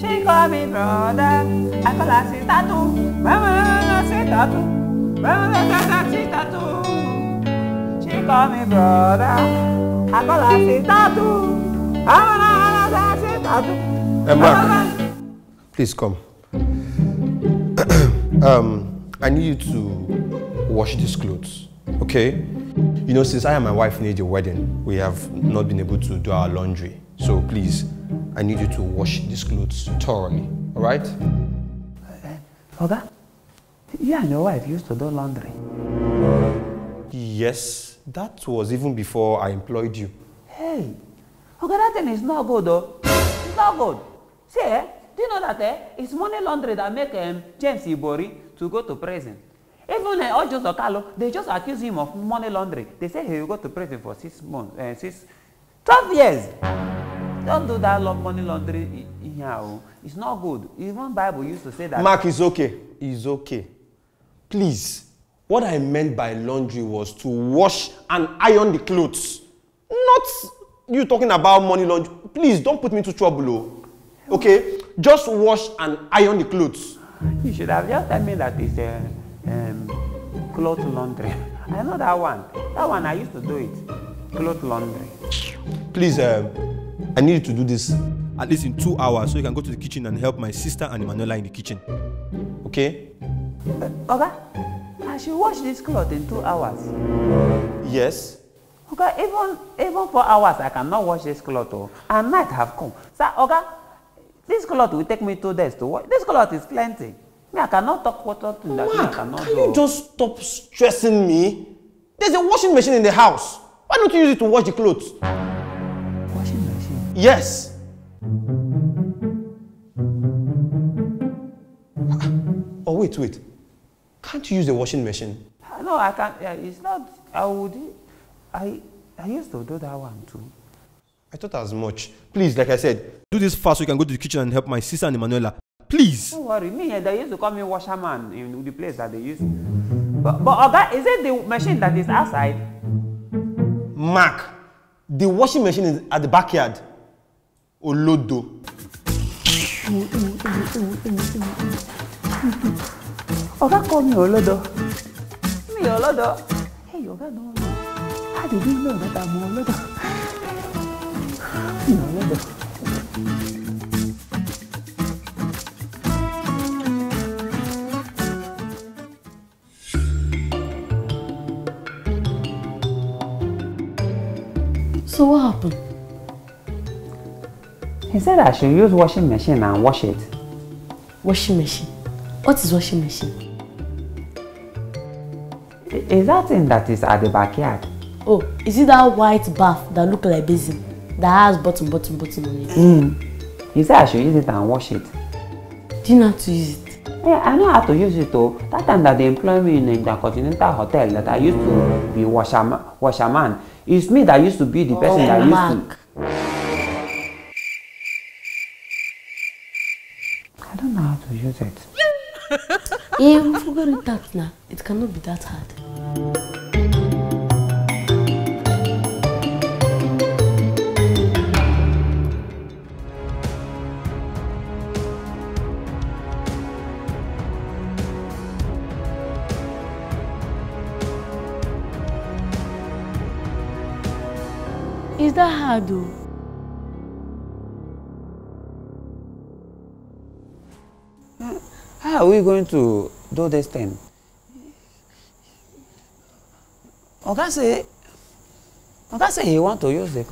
She call me brother. I call her sister too. Mama, sister too. Mama, sister too. She call me brother. I call her sister too. Mama, sister too. Uh, Mark, please come. um, I need you to wash these clothes, okay? You know, since I and my wife need a wedding, we have not been able to do our laundry. So please, I need you to wash these clothes thoroughly, all right? Oga, you and your wife used to do laundry. Yes, that was even before I employed you. Hey, Oga, that thing is not good though. It's not good. See, eh? do you know that eh? it's money laundry that make um, James Ibori to go to prison. Even uh, Ojo Sokalo, they just accuse him of money laundering. They say he will go to prison for six months, uh, six, 12 years. Don't do that money laundering here. It's not good. Even Bible used to say that. Mark, it's okay. It's okay. Please, what I meant by laundry was to wash and iron the clothes. Not you talking about money laundry. Please, don't put me into trouble, oh. Okay? Just wash and iron the clothes. You should have just told me that it's uh, um, cloth laundry. I know that one. That one I used to do it. Cloth laundry. Please, um, I need you to do this. At least in two hours, so you can go to the kitchen and help my sister and Emanuela in the kitchen. Okay? Oga, I should wash this cloth in two hours. Yes. Oga, even even four hours I cannot wash this cloth. Oh, and night have come. Sir, Oga, this cloth will take me two days to wash. This cloth is plenty. Me, I cannot talk what something that me I Mark, cannot can do. you just stop stressing me? There's a washing machine in the house. Why don't you use it to wash the clothes? Yes. Oh, wait, wait. Can't you use the washing machine? No, I can't. Yeah, it's not. I would. I I used to do that one too. I thought as much. Please, like I said, Do this fast so you can go to the kitchen and help my sister and Emmanuella. Please. Don't worry, me they used to call me washerman in the place that they used. But but Oga, is it the machine that is outside? Mark, the washing machine is at the backyard. olódo. ọ̀gá kọ́ mi olódo mi olódo ẹ̀yìn ọ̀gá náà lọ àdìdí náà dáadáa mọ olódo mi olódo. So what happened? He said I should use washing machine and wash it. Washing machine. What is washing machine? Is that thing that is at the backyard? Oh, is it that white bath that look like basin that has button, button, button on it? He said I should use it and wash it. Do you know how to use it? Yeah, I know how to use it though. That time that they employed me in the Intercontinental Hotel that I used to be washerman, washerman. It's me that used to be the person that used to. It. Yeah, we it that now. It cannot be that hard. Is that hard though? How are we going to do this thing? Oga say, Oga say he want to use the.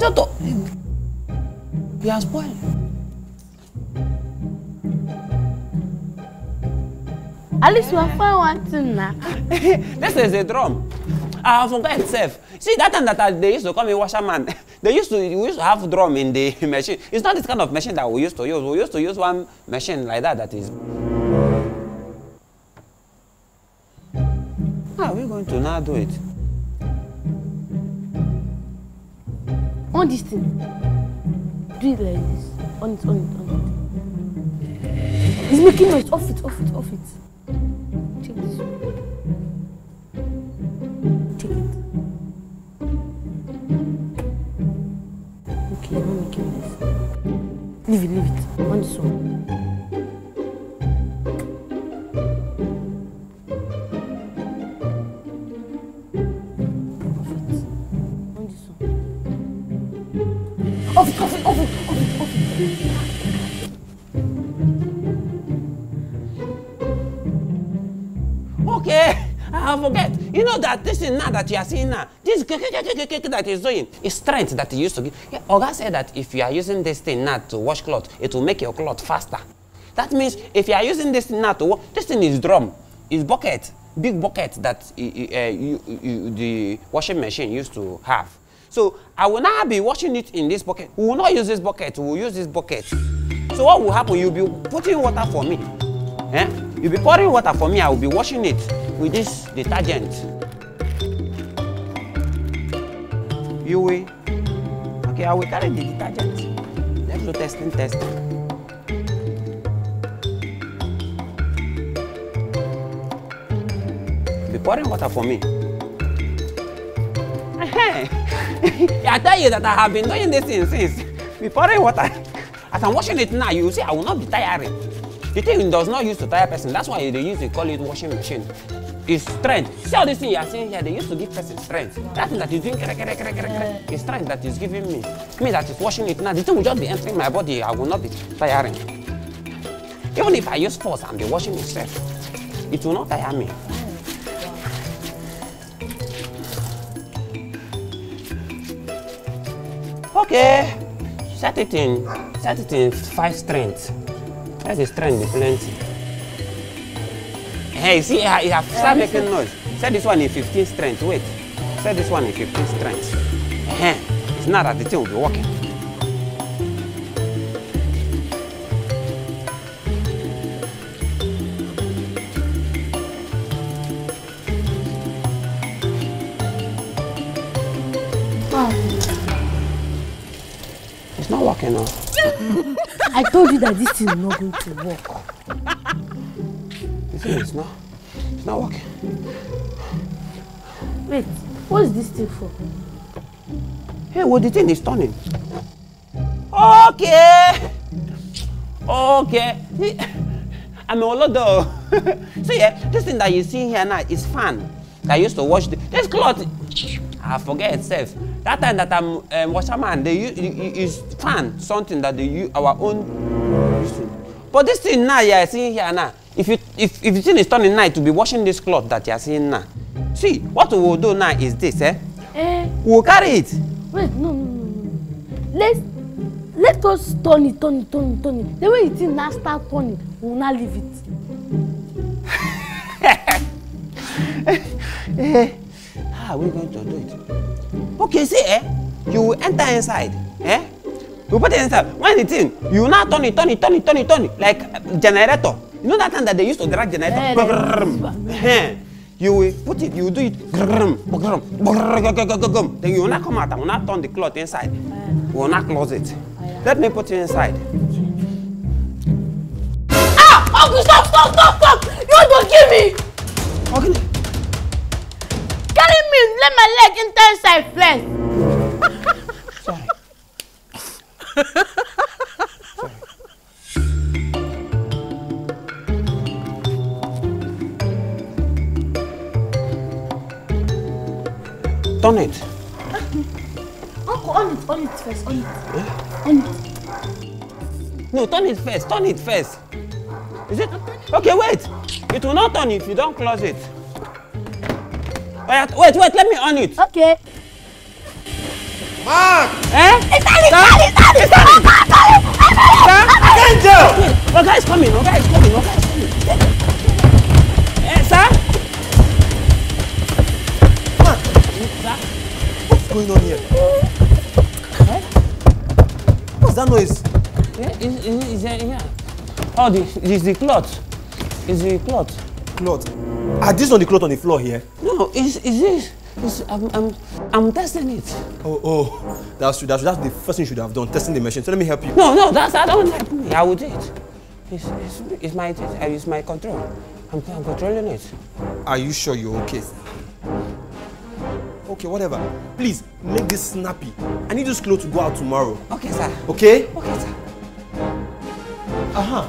Shut up! He has spoiled. At least we have found one thing now. this is a drum. I forgot itself. See that time that I, they used to call me washerman. They used to we used to have drum in the machine. It's not this kind of machine that we used to use. We used to use one machine like that. That is. How are we going to now do it? On this thing. Do it like this. On it, on it, on it. It's making noise. Off it, off it, off it. Forget. You know that this thing now that you are seeing now, this that is doing is strength that he used to give. Yeah, Oga said that if you are using this thing now to wash cloth, it will make your cloth faster. That means if you are using this thing now to wash, this thing is drum, is bucket, big bucket that uh, you, you, the washing machine used to have. So I will now be washing it in this bucket. We will not use this bucket, we will use this bucket. So what will happen? You'll be putting water for me. Eh? You'll be pouring water for me, I will be washing it with this detergent. You will. Okay, I will carry the detergent. Let's do testing, testing. Be pouring water for me. I tell you that I have been doing this since. Be pouring water. As I'm washing it now, you see I will not be tiring. The thing does not use to tire person. That's why they use to call it washing machine. It's strength. See all this thing you are seeing here, they used to give person strength. That thing that is doing kere, kere, kere, kere, kere, is strength that is giving me. Me that is washing it now, the thing will just be entering my body. I will not be tiring. Even if I use force and be washing itself, it will not tire me. Okay, set it in, set it in five strength. Let the strength be plenty. Hey, see, I have start making noise. Set this one in 15 strength. Wait, set this one in 15 strength. Eh, it's not that the thing will be working. It's not working now. I told you that this thing is not going to work. The thing is not, it's not working. Wait, what is this thing for? Hey, well, the thing is turning. Okay. Okay. I'm a Olodo. See, yeah, this thing that you see here now is fan. that used to wash the, this cloth. I forget itself. That time that I'm um, washerman, they use is fan something that they use our own. But this thing now you are seeing here now. If you if if the thing is turning night to be washing this cloth that you are seeing now. See what we will do now is this, eh? Eh, We will carry it. wait, no, no, no, no. Let's let us turn it, turn it, turn it, turn it. The way it is now start turning, we will not leave it. How are we going to do it? Okay, see, eh? You will enter inside, eh? You put it inside. When the thing, you will now turn it, turn it, turn it, turn it, turn it, like generator. You know that time that they used to drag generator? Brrrr. Eh. You will put it, you will do it. Gum, gum, gum. Then you will not come out and will not turn the cloth inside. We will not close it. Let me put it inside. Ah! Uncle, stop, stop, stop, stop! You want to kill me? Okay. Carry me, let my leg enter inside first. Sorry. Turn it. Uncle, on it, on it first, on it. On it. No, turn it first. Turn it first. Is it? Okay, wait. It will not turn if you don't close it. Wait, wait, wait. Let me on it. Okay. Mark! Eh? It's turning. Sir? It's turning. Sir? Angel! Wait, Oga is coming. Oga is coming. Oga is coming. Eh, sir? Mark! Sir? What's going on here? What's that noise? Yeah, is is is there yeah. Oh, the is the cloth. Is the cloth. Cloth. Are these not the cloth on the floor here? No, is is this? Is, I'm I'm I'm testing it. Oh, oh. That's true. That's, that's the first thing you should have done, testing the machine. So let me help you. No, no, that's I don't help me. I will do it. It's, it's, it's my it's my control. I'm, I'm controlling it. Are you sure you're okay? Okay, whatever. Please make this snappy. I need this clothes to go out tomorrow. Okay, sir. Okay? Okay, sir. Uh-huh.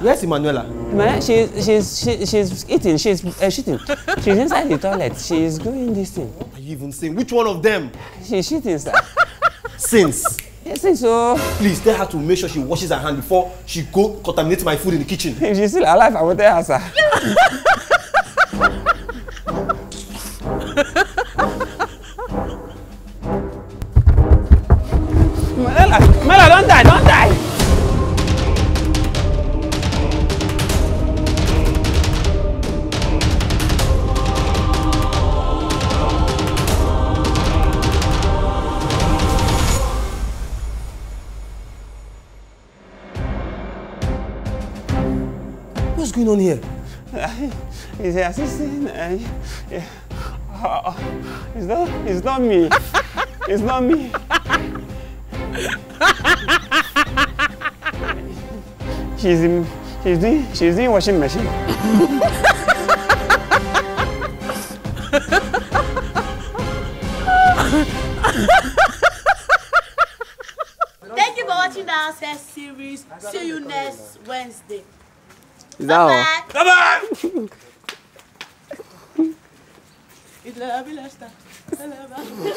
Where's Emmanuella? Man, she's she's she, she's eating. She's uh, shitting. She's inside the toilet. She's doing this thing. Are you even saying which one of them? She's shitting, sir. Since. Yes, think so. Please tell her to make sure she washes her hand before she go contaminate my food in the kitchen. If she's still alive, I will tell her, sir. What's going on here? He's the assistant. Uh, yeah. Uh, uh, it's not. It's not me. It's not me. she's in. She's doing. She's doing washing machine. Thank you for watching the Access series. See you next Wednesday. Zao. Bye bye. Bye bye.